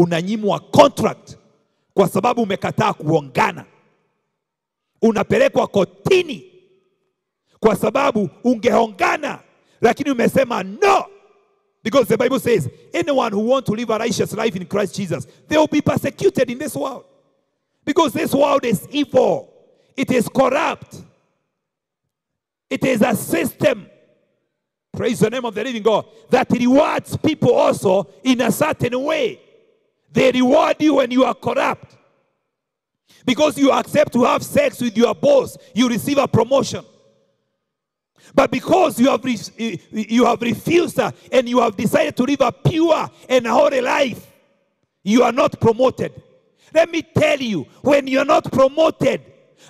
unanyimwa contract kwa sababu umekataa kuongana, unapelekwa kotini kwa sababu ungeongana, lakini umesema no, because the Bible says anyone who want to live a righteous life in Christ Jesus they will be persecuted in this world. Because this world is evil, it is corrupt, it is a system. Praise the name of the living God. That rewards people also in a certain way. They reward you when you are corrupt. Because you accept to have sex with your boss, you receive a promotion. But because you have, re- eh, eh, you have refused and you have decided to live a pure and holy life, you are not promoted. Let me tell you, when you're not promoted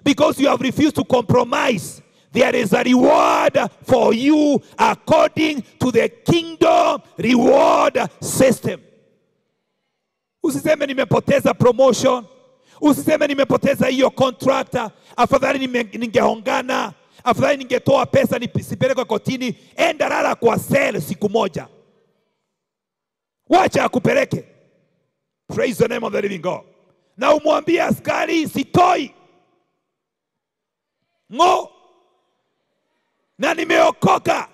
because you have refused to compromise, there is a reward for you according to the kingdom reward system. Usiseme nimepoteza promotion, usiseme nimepoteza hiyo contract, afadhali ningeongana, afadhali ningetoa pesa nisipelekwe kotini. Enda lala kwa sel siku moja, wacha akupeleke. Praise the name of the living God. Na umwambie askari sitoi ng'o na nimeokoka.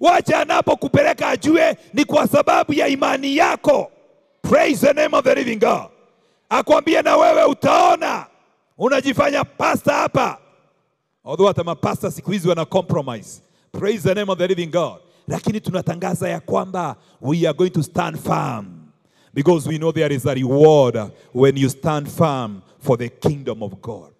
Wacha anapokupeleka ajue ni kwa sababu ya imani yako. Praise the name of the living God. Akwambie na wewe utaona, unajifanya pasta hapa, although hata mapasta siku hizi wana compromise. Praise the name of the living God. Lakini tunatangaza ya kwamba we are going to stand firm because we know there is a reward when you stand firm for the kingdom of God.